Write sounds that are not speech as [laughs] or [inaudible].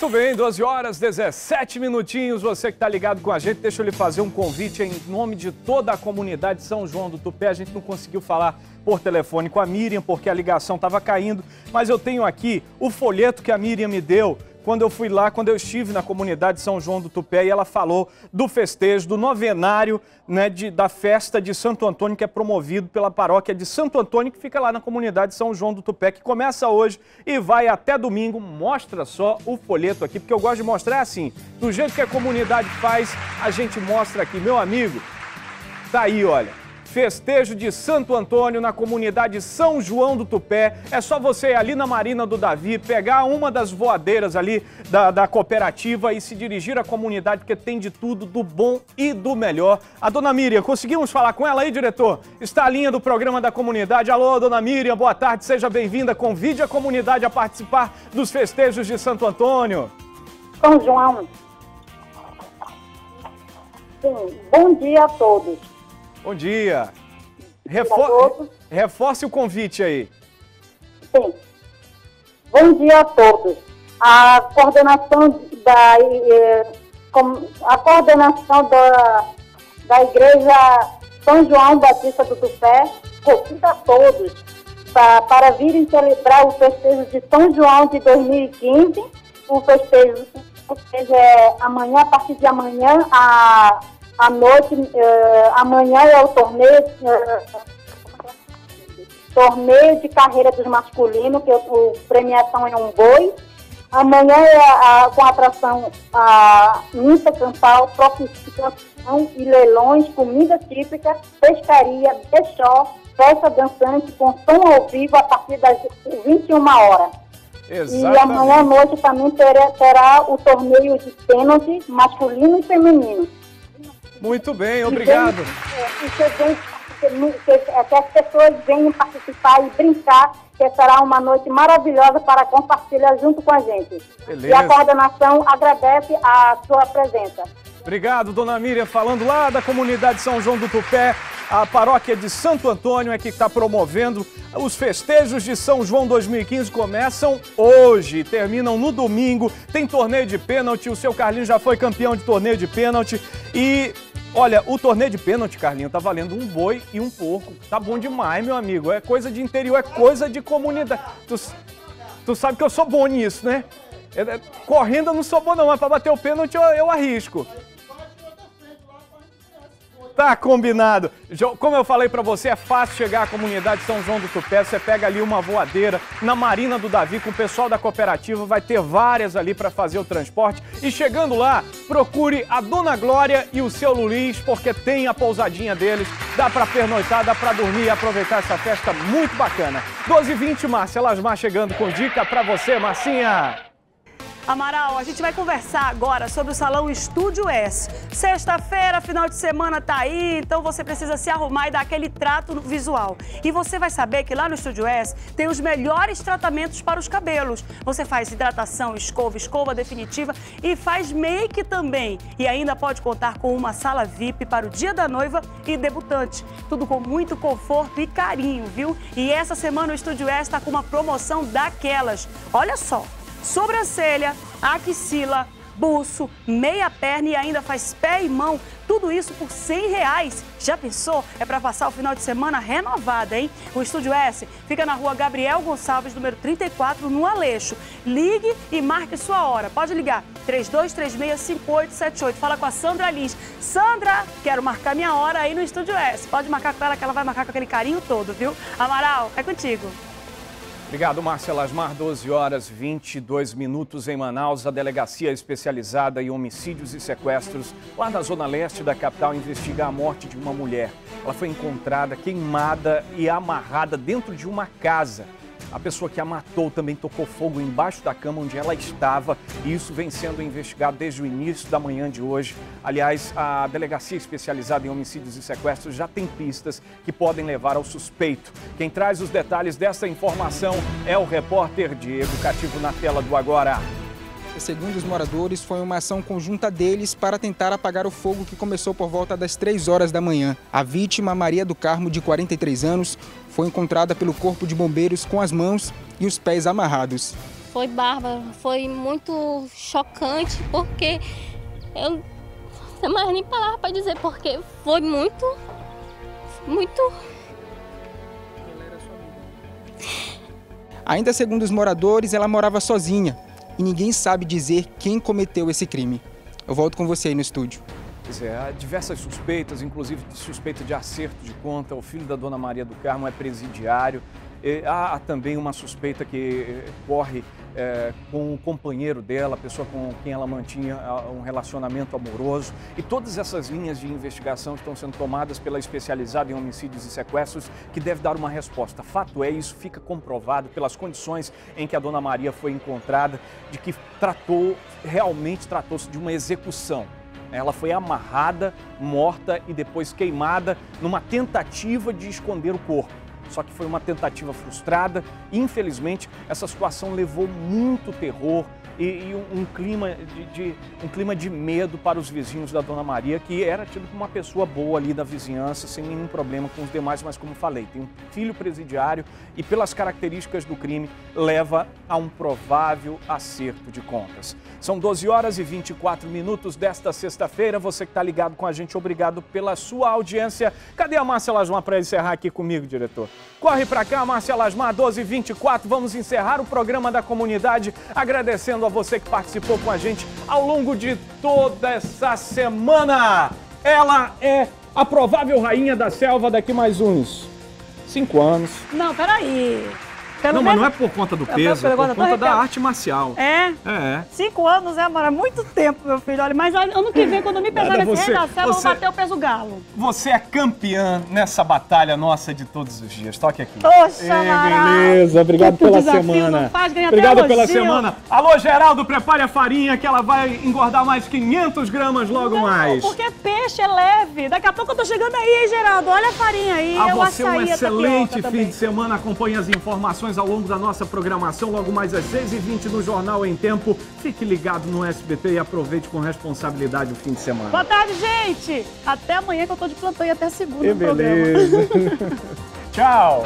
Muito bem, 12 horas, 17 minutinhos. Você que está ligado com a gente, deixa eu lhe fazer um convite em nome de toda a comunidade São João do Tupé. A gente não conseguiu falar por telefone com a Miriam porque a ligação estava caindo, mas eu tenho aqui o folheto que a Miriam me deu quando eu fui lá, quando eu estive na comunidade São João do Tupé, e ela falou do festejo, do novenário né, de, da festa de Santo Antônio, que é promovido pela paróquia de Santo Antônio, que fica lá na comunidade São João do Tupé, que começa hoje e vai até domingo. Mostra só o folheto aqui, porque eu gosto de mostrar assim, do jeito que a comunidade faz, a gente mostra aqui. Meu amigo, tá aí, olha festejo de Santo Antônio na comunidade São João do Tupé. É só você ir ali na Marina do Davi, pegar uma das voadeiras ali da, da cooperativa e se dirigir à comunidade, porque tem de tudo, do bom e do melhor. A dona Miriam, conseguimos falar com ela aí, diretor? Está a linha do programa da comunidade. Alô, dona Miriam, boa tarde, seja bem-vinda. Convide a comunidade a participar dos festejos de Santo Antônio. São João. Sim, bom dia a todos. Bom dia. Refor reforce o convite aí. Sim. Bom dia a todos. A coordenação da, eh, a coordenação da, da Igreja São João Batista do Tupé convida a todos para, para virem celebrar o festejo de São João de 2015. O festejo, o festejo é amanhã, a partir de amanhã, a à noite, uh, amanhã é o torneio, uh, torneio de carreira dos masculinos, que a premiação é um boi. Amanhã é a, a, com atração a missa campal, profissão e leilões, comida típica, pescaria, peixó, festa dançante com som ao vivo a partir das 21 horas. Exatamente. E amanhã à noite também terá, terá o torneio de pênalti masculino e feminino. Muito bem, obrigado. que as pessoas venham participar e brincar, que será uma noite maravilhosa para compartilhar junto com a gente. Beleza. E a coordenação agradece a sua presença. Obrigado, dona Miriam, falando lá da comunidade São João do Tupé. A paróquia de Santo Antônio é que está promovendo os festejos de São João 2015. Começam hoje, terminam no domingo. Tem torneio de pênalti. O seu Carlinhos já foi campeão de torneio de pênalti. E Olha, o torneio de pênalti, Carlinho, tá valendo um boi e um porco. Tá bom demais, meu amigo. É coisa de interior, é coisa de comunidade. Tu, tu sabe que eu sou bom nisso, né? É, é, correndo eu não sou bom não, mas pra bater o pênalti eu, eu arrisco. Tá combinado. Como eu falei para você, é fácil chegar à comunidade São João do Tupé. Você pega ali uma voadeira na Marina do Davi com o pessoal da cooperativa. Vai ter várias ali para fazer o transporte. E chegando lá, procure a Dona Glória e o seu Luiz, porque tem a pousadinha deles. Dá para pernoitar, dá para dormir e aproveitar essa festa muito bacana. 12h20, Márcia Lasmar chegando com dica para você, Marcinha. Amaral, a gente vai conversar agora sobre o Salão Estúdio S. Sexta-feira, final de semana tá aí, então você precisa se arrumar e dar aquele trato visual. E você vai saber que lá no Estúdio S tem os melhores tratamentos para os cabelos. Você faz hidratação, escova, escova definitiva e faz make também. E ainda pode contar com uma sala VIP para o dia da noiva e debutante. Tudo com muito conforto e carinho, viu? E essa semana o Estúdio S está com uma promoção daquelas. Olha só! Sobrancelha, axila, buço, meia perna e ainda faz pé e mão. Tudo isso por 100 reais. Já pensou? É para passar o final de semana renovada, hein? O Estúdio S fica na rua Gabriel Gonçalves, número 34, no Aleixo. Ligue e marque sua hora. Pode ligar 3236-5878. Fala com a Sandra Lins. Sandra, quero marcar minha hora aí no Estúdio S. Pode marcar com ela que ela vai marcar com aquele carinho todo, viu? Amaral, é contigo. Obrigado, Marcela Asmar. 12 horas 22 minutos em Manaus. A delegacia especializada em homicídios e sequestros, lá na zona leste da capital, investiga a morte de uma mulher. Ela foi encontrada queimada e amarrada dentro de uma casa. A pessoa que a matou também tocou fogo embaixo da cama onde ela estava e isso vem sendo investigado desde o início da manhã de hoje. Aliás, a delegacia especializada em homicídios e sequestros já tem pistas que podem levar ao suspeito. Quem traz os detalhes dessa informação é o repórter Diego Cativo na tela do Agora. Segundo os moradores, foi uma ação conjunta deles para tentar apagar o fogo que começou por volta das 3 horas da manhã. A vítima, Maria do Carmo, de 43 anos, foi encontrada pelo corpo de bombeiros com as mãos e os pés amarrados. foi bárbaro, foi muito chocante, porque eu não tenho mais nem palavra para dizer, porque foi muito, muito. Ainda segundo os moradores, ela morava sozinha e ninguém sabe dizer quem cometeu esse crime. Eu volto com você aí no estúdio. Pois é, há diversas suspeitas, inclusive suspeita de acerto de conta. O filho da dona Maria do Carmo é presidiário. E há também uma suspeita que eh, corre é, com o companheiro dela, a pessoa com quem ela mantinha um relacionamento amoroso. E todas essas linhas de investigação estão sendo tomadas pela especializada em homicídios e sequestros, que deve dar uma resposta. Fato é, isso fica comprovado pelas condições em que a dona Maria foi encontrada, de que tratou, realmente tratou-se de uma execução. Ela foi amarrada, morta e depois queimada numa tentativa de esconder o corpo. Só que foi uma tentativa frustrada. Infelizmente, essa situação levou muito terror, e, e um, clima de, de, um clima de medo para os vizinhos da Dona Maria, que era tido como uma pessoa boa ali da vizinhança, sem nenhum problema com os demais, mas como falei, tem um filho presidiário e pelas características do crime leva a um provável acerto de contas. São 12 horas e 24 minutos desta sexta-feira. Você que está ligado com a gente, obrigado pela sua audiência. Cadê a Márcia Lasmar para encerrar aqui comigo, diretor? Corre para cá, Márcia Lasmar, 12 e 24. Vamos encerrar o programa da comunidade agradecendo a você que participou com a gente ao longo de toda essa semana. Ela é a provável rainha da selva daqui mais uns cinco anos. Não, peraí. Pelo não, menos... mas não é por conta do peso, é por conta da arte marcial. É? É. Cinco anos, é, amor? É muito tempo, meu filho. Olha, mas ano que vem, quando eu me pesar nesse você, redação, eu vou bater o peso galo. Você é campeã nessa batalha nossa de todos os dias. Toque aqui. Poxa, Ei, beleza. Obrigado pela semana. Faz, Obrigado pela semana. Alô, Geraldo, prepare a farinha que ela vai engordar mais 500 gramas logo não, mais. porque peixe é leve. Daqui a pouco eu tô chegando aí, hein, Geraldo? Olha a farinha aí. A você um excelente fim de semana. Acompanhe as informações informações ao longo da nossa programação, logo mais às 6h20 no Jornal em Tempo. Fique ligado no SBT e aproveite com responsabilidade o fim de semana. Boa tarde, gente! Até amanhã que eu tô de plantão e até segunda e no beleza. programa. [laughs] Tchau!